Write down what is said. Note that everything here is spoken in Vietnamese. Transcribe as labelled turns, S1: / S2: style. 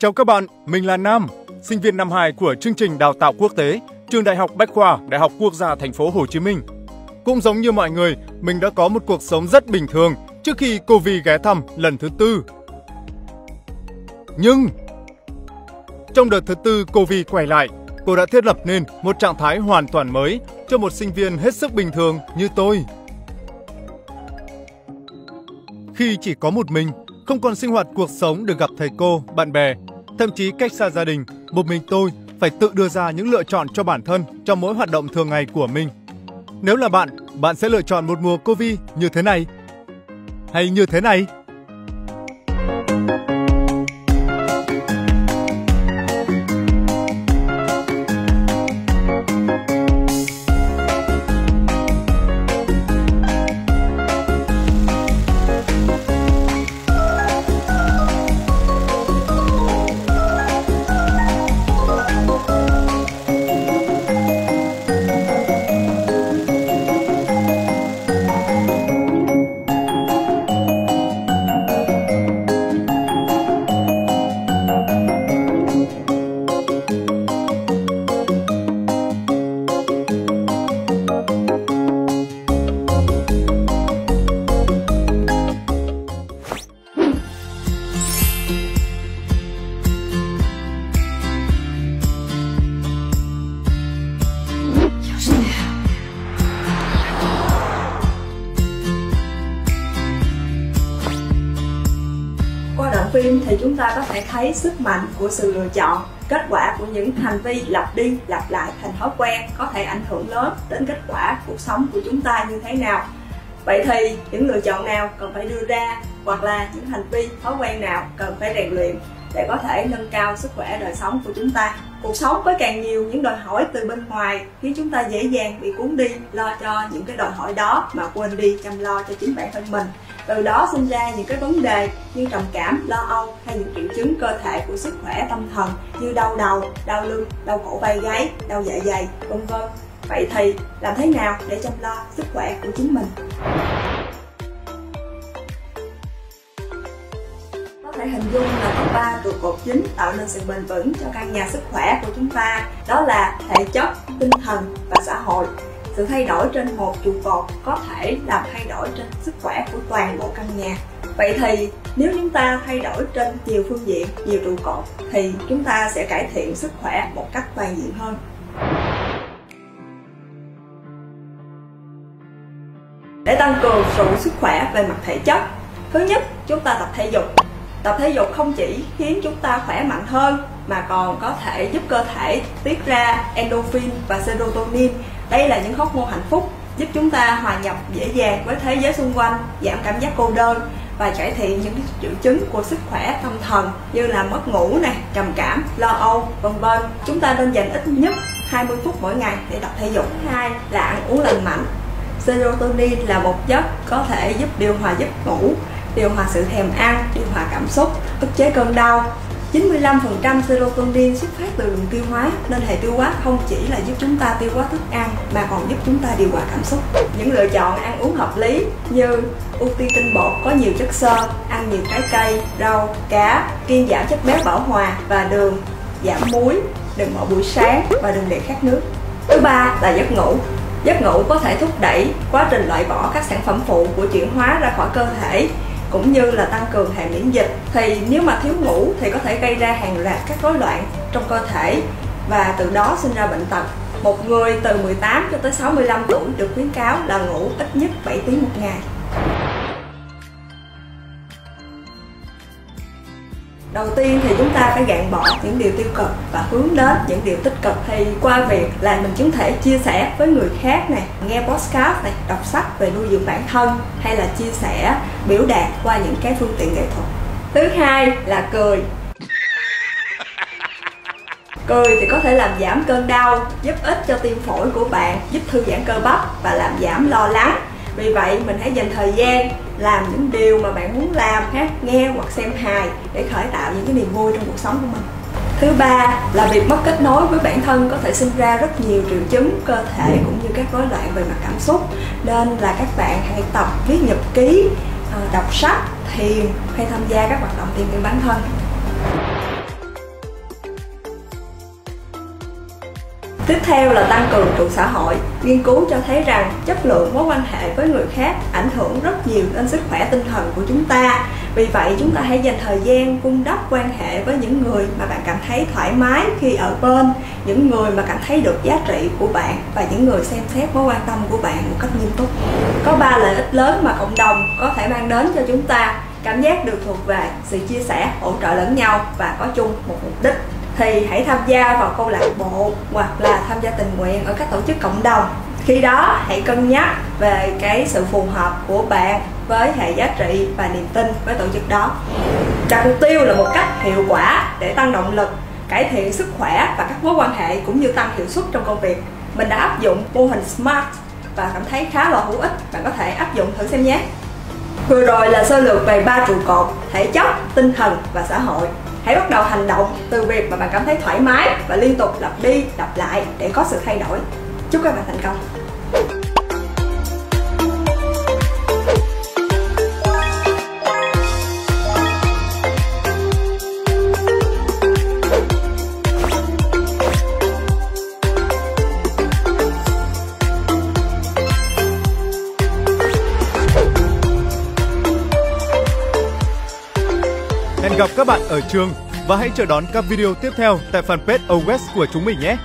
S1: Chào các bạn, mình là Nam, sinh viên năm 2 của chương trình đào tạo quốc tế, trường Đại học Bách khoa, Đại học Quốc gia thành phố Hồ Chí Minh. Cũng giống như mọi người, mình đã có một cuộc sống rất bình thường trước khi cô Vi ghé thăm lần thứ tư. Nhưng trong đợt thứ tư cô Vi quay lại, cô đã thiết lập nên một trạng thái hoàn toàn mới cho một sinh viên hết sức bình thường như tôi. Khi chỉ có một mình, không còn sinh hoạt cuộc sống được gặp thầy cô, bạn bè, thậm chí cách xa gia đình, một mình tôi phải tự đưa ra những lựa chọn cho bản thân trong mỗi hoạt động thường ngày của mình. Nếu là bạn, bạn sẽ lựa chọn một mùa Covid như thế này hay như thế này?
S2: Đoạn phim thì chúng ta có thể thấy sức mạnh của sự lựa chọn, kết quả của những hành vi lặp đi lặp lại thành thói quen có thể ảnh hưởng lớn đến kết quả cuộc sống của chúng ta như thế nào. Vậy thì những lựa chọn nào cần phải đưa ra hoặc là những hành vi thói quen nào cần phải rèn luyện để có thể nâng cao sức khỏe đời sống của chúng ta. Cuộc sống với càng nhiều những đòi hỏi từ bên ngoài khiến chúng ta dễ dàng bị cuốn đi lo cho những cái đòi hỏi đó mà quên đi chăm lo cho chính bản thân mình. Từ đó sinh ra những cái vấn đề như trầm cảm, lo âu hay những triệu chứng cơ thể của sức khỏe tâm thần như đau đầu, đau lưng, đau cổ vai gáy, đau dạ dày, vân vân. Vậy thì làm thế nào để chăm lo sức khỏe của chính mình? Thể hình dung là có ba trụ cột chính tạo nên sự bền vững cho căn nhà sức khỏe của chúng ta. Đó là thể chất, tinh thần và xã hội. Sự thay đổi trên một trụ cột có thể làm thay đổi trên sức khỏe của toàn bộ căn nhà. Vậy thì, nếu chúng ta thay đổi trên nhiều phương diện, nhiều trụ cột, thì chúng ta sẽ cải thiện sức khỏe một cách toàn diện hơn. Để tăng cường sự sức khỏe về mặt thể chất, thứ nhất, chúng ta tập thể dục tập thể dục không chỉ khiến chúng ta khỏe mạnh hơn, mà còn có thể giúp cơ thể tiết ra endorphin và serotonin. Đây là những hormone hạnh phúc giúp chúng ta hòa nhập dễ dàng với thế giới xung quanh, giảm cảm giác cô đơn và cải thiện những triệu chứng của sức khỏe tâm thần như là mất ngủ này trầm cảm, lo âu, vân vân. Chúng ta nên dành ít nhất 20 phút mỗi ngày để tập thể dục. Hai là ăn uống lành mạnh. Serotonin là một chất có thể giúp điều hòa giấc ngủ điều hòa sự thèm ăn, điều hòa cảm xúc, ức chế cơn đau. 95% serotonin xuất phát từ đường tiêu hóa nên hệ tiêu hóa không chỉ là giúp chúng ta tiêu hóa thức ăn mà còn giúp chúng ta điều hòa cảm xúc. Những lựa chọn ăn uống hợp lý như ưu tiên tinh bột có nhiều chất xơ, ăn nhiều trái cây, rau, cá, kiêng giảm chất béo bão hòa và đường, giảm muối, đừng bỏ buổi sáng và đừng để khát nước. Thứ ba là giấc ngủ. Giấc ngủ có thể thúc đẩy quá trình loại bỏ các sản phẩm phụ của chuyển hóa ra khỏi cơ thể cũng như là tăng cường hệ miễn dịch, thì nếu mà thiếu ngủ thì có thể gây ra hàng loạt các rối loạn trong cơ thể và từ đó sinh ra bệnh tật. Một người từ 18 cho tới 65 tuổi được khuyến cáo là ngủ ít nhất 7 tiếng một ngày. Đầu tiên thì chúng ta phải gạn bỏ những điều tiêu cực và hướng đến những điều tích cực. Thì qua việc là mình chúng thể chia sẻ với người khác này nghe podcast này, đọc sách về nuôi dưỡng bản thân, hay là chia sẻ, biểu đạt qua những cái phương tiện nghệ thuật. Thứ hai là cười. Cười thì có thể làm giảm cơn đau, giúp ích cho tim phổi của bạn, giúp thư giãn cơ bắp và làm giảm lo lắng. Vì vậy, mình hãy dành thời gian làm những điều mà bạn muốn làm khác, nghe hoặc xem hài để khởi tạo những cái niềm vui trong cuộc sống của mình. Thứ ba là việc mất kết nối với bản thân có thể sinh ra rất nhiều triệu chứng cơ thể cũng như các rối loạn về mặt cảm xúc. Nên là các bạn hãy tập viết nhật ký ờ, đọc sách, thiền hay tham gia các hoạt động tìm kiếm bản thân. Tiếp theo là tăng cường trụ xã hội. Nghiên cứu cho thấy rằng chất lượng mối quan hệ với người khác ảnh hưởng rất nhiều đến sức khỏe tinh thần của chúng ta. Vì vậy chúng ta hãy dành thời gian vun đắp quan hệ với những người mà bạn cảm thấy thoải mái khi ở bên, những người mà cảm thấy được giá trị của bạn và những người xem xét mối quan tâm của bạn một cách nghiêm túc. Có ba lợi ích lớn mà cộng đồng có thể mang đến cho chúng ta cảm giác được thuộc về sự chia sẻ hỗ trợ lẫn nhau và có chung một mục đích thì hãy tham gia vào câu lạc bộ hoặc là tham gia tình nguyện ở các tổ chức cộng đồng. Khi đó, hãy cân nhắc về cái sự phù hợp của bạn với hệ giá trị và niềm tin với tổ chức đó. Đặt mục tiêu là một cách hiệu quả để tăng động lực, cải thiện sức khỏe và các mối quan hệ cũng như tăng hiệu suất trong công việc. Mình đã áp dụng mô hình smart và cảm thấy khá là hữu ích. Bạn có thể áp dụng thử xem nhé. Vừa rồi là sơ lược về ba trụ cột, thể chất, tinh thần và xã hội hãy bắt đầu hành động từ việc mà bạn cảm thấy thoải mái và liên tục lặp đi lặp lại để có sự thay đổi. Chúc các bạn thành công.
S1: Các bạn ở trường và hãy chờ đón các video tiếp theo tại fanpage OWES của chúng mình nhé.